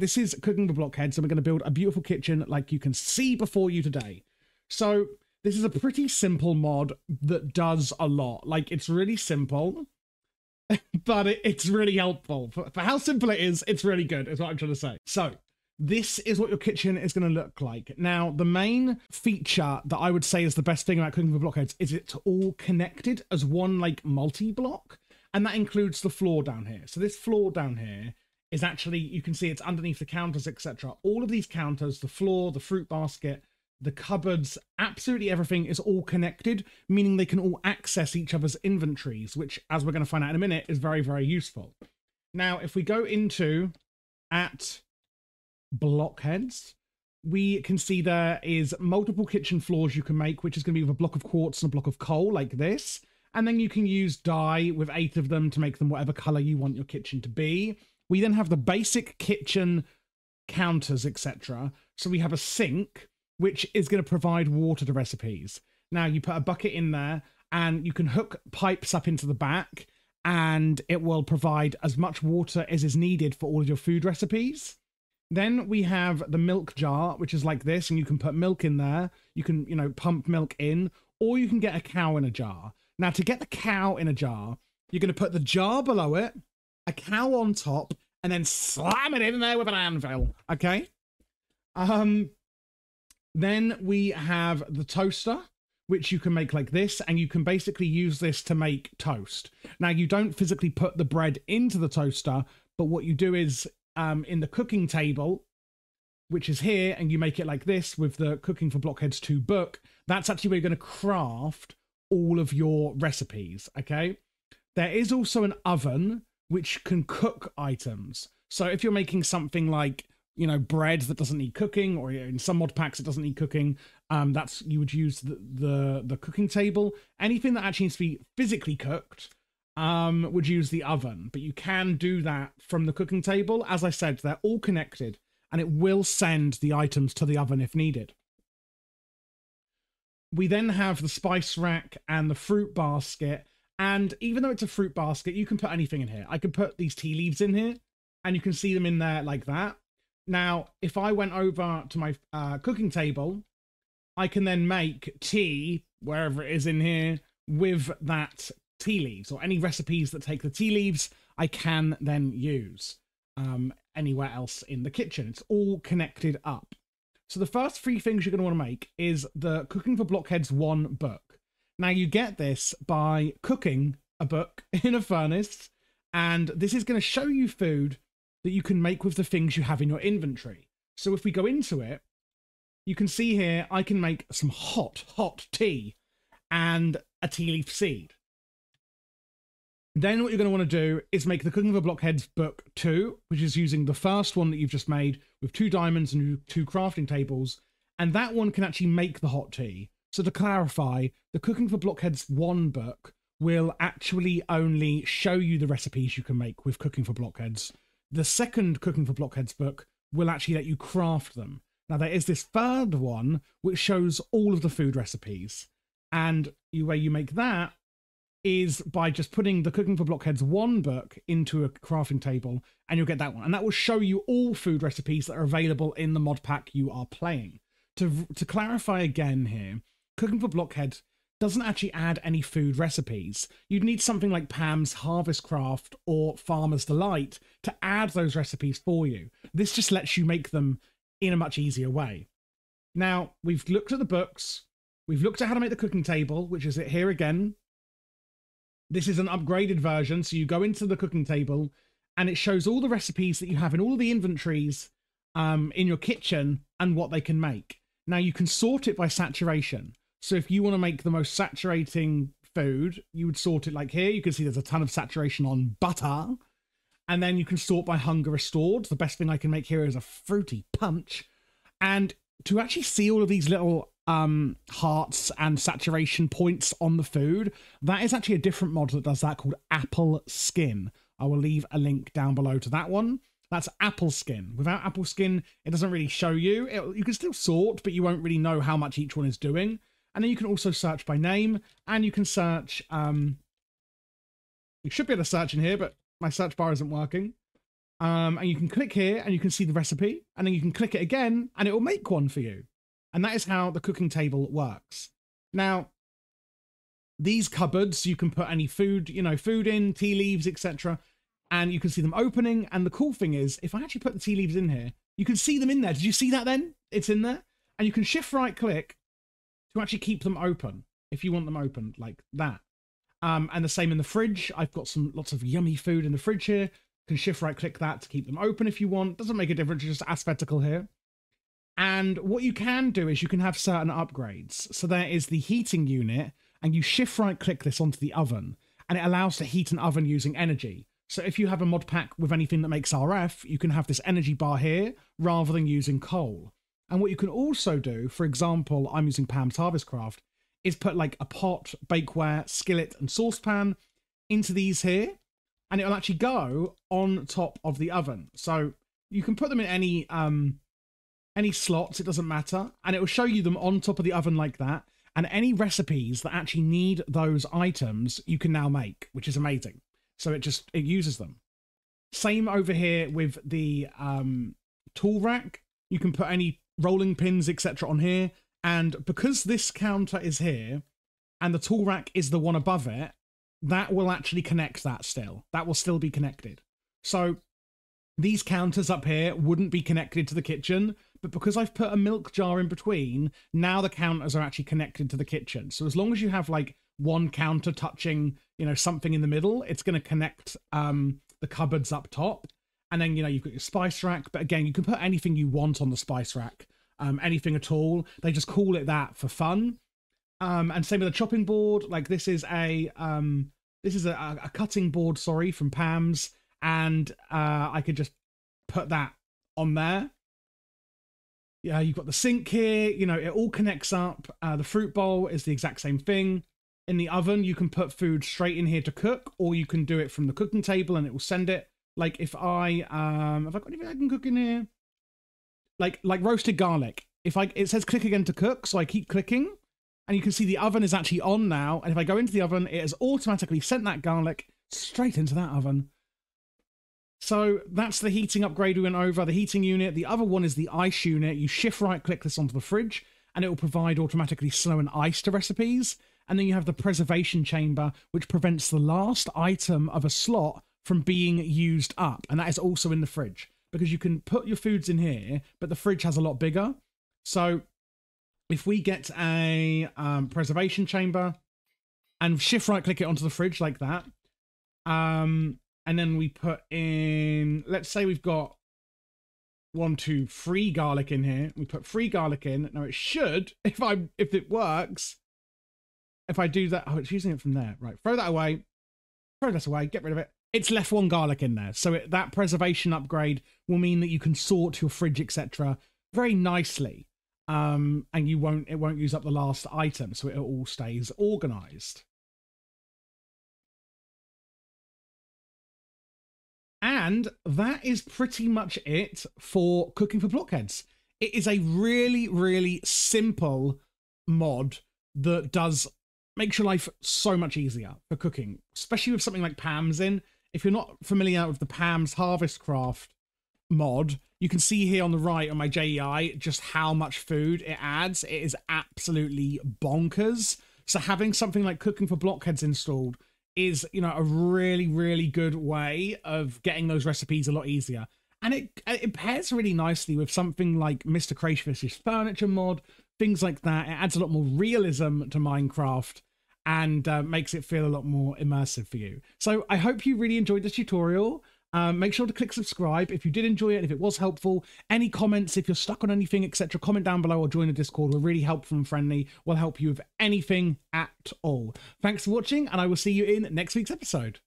This is Cooking for Blockheads, and we're going to build a beautiful kitchen like you can see before you today. So this is a pretty simple mod that does a lot. Like, it's really simple, but it, it's really helpful. For, for how simple it is, it's really good, is what I'm trying to say. So this is what your kitchen is going to look like. Now, the main feature that I would say is the best thing about cooking for blockheads is it's all connected as one like multi-block, and that includes the floor down here. So this floor down here is actually you can see it's underneath the counters, etc. All of these counters, the floor, the fruit basket, the cupboards, absolutely everything is all connected, meaning they can all access each other's inventories, which, as we're going to find out in a minute, is very, very useful. Now, if we go into at blockheads, we can see there is multiple kitchen floors you can make, which is going to be with a block of quartz and a block of coal like this. And then you can use dye with eight of them to make them whatever color you want your kitchen to be. We then have the basic kitchen counters, etc. So we have a sink, which is going to provide water to recipes. Now you put a bucket in there and you can hook pipes up into the back and it will provide as much water as is needed for all of your food recipes. Then we have the milk jar, which is like this, and you can put milk in there. You can, you know, pump milk in, or you can get a cow in a jar. Now, to get the cow in a jar, you're going to put the jar below it, a cow on top, and then slam it in there with an anvil. Okay. Um. Then we have the toaster, which you can make like this, and you can basically use this to make toast. Now, you don't physically put the bread into the toaster, but what you do is um, in the cooking table, which is here, and you make it like this with the Cooking for Blockheads 2 book, that's actually where you're going to craft all of your recipes, okay? There is also an oven which can cook items. So if you're making something like, you know, bread that doesn't need cooking, or in some mod packs it doesn't need cooking, um, that's you would use the, the the cooking table. Anything that actually needs to be physically cooked, um, would use the oven, but you can do that from the cooking table. As I said, they're all connected and it will send the items to the oven if needed. We then have the spice rack and the fruit basket. And even though it's a fruit basket, you can put anything in here. I could put these tea leaves in here and you can see them in there like that. Now, if I went over to my uh, cooking table, I can then make tea, wherever it is in here, with that tea leaves or any recipes that take the tea leaves, I can then use um, anywhere else in the kitchen. It's all connected up. So the first three things you're going to want to make is the Cooking for Blockheads 1 book. Now you get this by cooking a book in a furnace, and this is going to show you food that you can make with the things you have in your inventory. So if we go into it, you can see here I can make some hot, hot tea and a tea leaf seed. Then what you're going to want to do is make the Cooking for Blockheads book two, which is using the first one that you've just made with two diamonds and two crafting tables. And that one can actually make the hot tea. So to clarify, the Cooking for Blockheads one book will actually only show you the recipes you can make with Cooking for Blockheads. The second Cooking for Blockheads book will actually let you craft them. Now there is this third one which shows all of the food recipes. And you, where you make that is by just putting the Cooking for Blockheads one book into a crafting table, and you'll get that one. And that will show you all food recipes that are available in the mod pack you are playing. To, to clarify again here, Cooking for Blockheads doesn't actually add any food recipes. You'd need something like Pam's Harvest Craft or Farmer's Delight to add those recipes for you. This just lets you make them in a much easier way. Now, we've looked at the books, we've looked at how to make the cooking table, which is it here again, this is an upgraded version. So you go into the cooking table and it shows all the recipes that you have in all the inventories um, in your kitchen and what they can make. Now you can sort it by saturation. So if you want to make the most saturating food, you would sort it like here. You can see there's a ton of saturation on butter. And then you can sort by hunger restored. The best thing I can make here is a fruity punch. And to actually see all of these little um, hearts and saturation points on the food. That is actually a different mod that does that called Apple Skin. I will leave a link down below to that one. That's apple skin. Without apple skin, it doesn't really show you. It, you can still sort, but you won't really know how much each one is doing. And then you can also search by name, and you can search. Um, you should be able to search in here, but my search bar isn't working. Um, and you can click here and you can see the recipe, and then you can click it again and it will make one for you. And that is how the cooking table works. Now, these cupboards, you can put any food, you know, food in, tea leaves, etc. And you can see them opening. And the cool thing is, if I actually put the tea leaves in here, you can see them in there. Did you see that then? It's in there. And you can shift right click to actually keep them open if you want them open like that. Um, and the same in the fridge. I've got some lots of yummy food in the fridge here. Can shift right click that to keep them open if you want. Doesn't make a difference, just aesthetical here. And what you can do is you can have certain upgrades. So there is the heating unit, and you shift right click this onto the oven, and it allows to heat an oven using energy. So if you have a mod pack with anything that makes RF, you can have this energy bar here rather than using coal. And what you can also do, for example, I'm using Pam's Harvest Craft, is put like a pot, bakeware, skillet, and saucepan into these here, and it'll actually go on top of the oven. So you can put them in any um any slots, it doesn't matter, and it will show you them on top of the oven like that. And any recipes that actually need those items, you can now make, which is amazing. So it just it uses them. Same over here with the um tool rack. You can put any rolling pins, etc. on here. And because this counter is here and the tool rack is the one above it, that will actually connect that still. That will still be connected. So these counters up here wouldn't be connected to the kitchen, but because I've put a milk jar in between, now the counters are actually connected to the kitchen. So as long as you have like one counter touching, you know, something in the middle, it's going to connect um, the cupboards up top. And then, you know, you've got your spice rack. But again, you can put anything you want on the spice rack, um, anything at all. They just call it that for fun. Um, and same with the chopping board. Like this is a um, this is a, a cutting board, sorry, from Pam's, and uh, I could just put that on there. Yeah, you've got the sink here. You know, it all connects up. Uh, the fruit bowl is the exact same thing. In the oven, you can put food straight in here to cook, or you can do it from the cooking table and it will send it. Like if I um, have I got anything I can cook in here? Like like roasted garlic. If I it says click again to cook, so I keep clicking and you can see the oven is actually on now. And if I go into the oven, it has automatically sent that garlic straight into that oven. So that's the heating upgrade we went over, the heating unit. The other one is the ice unit. You shift right click this onto the fridge and it will provide automatically snow and ice to recipes. And then you have the preservation chamber, which prevents the last item of a slot from being used up. And that is also in the fridge because you can put your foods in here, but the fridge has a lot bigger. So if we get a um, preservation chamber and shift right click it onto the fridge like that, um, and then we put in, let's say we've got one, two, three garlic in here. We put three garlic in. Now it should, if I if it works, if I do that, oh, it's using it from there. Right, throw that away. Throw this away. Get rid of it. It's left one garlic in there, so it, that preservation upgrade will mean that you can sort your fridge, etc., very nicely um, and you won't it won't use up the last item, so it all stays organized. And that is pretty much it for cooking for blockheads. It is a really, really simple mod that does makes your life so much easier for cooking, especially with something like Pam's in. If you're not familiar with the Pam's Harvest Craft mod, you can see here on the right on my JEI just how much food it adds. It is absolutely bonkers. So having something like cooking for blockheads installed is, you know, a really, really good way of getting those recipes a lot easier. And it it pairs really nicely with something like Mr. Crayfish's furniture mod, things like that. It adds a lot more realism to Minecraft and uh, makes it feel a lot more immersive for you. So I hope you really enjoyed this tutorial. Um, make sure to click subscribe if you did enjoy it, if it was helpful. Any comments, if you're stuck on anything, etc., comment down below or join the Discord. We're really helpful and friendly. We'll help you with anything at all. Thanks for watching, and I will see you in next week's episode.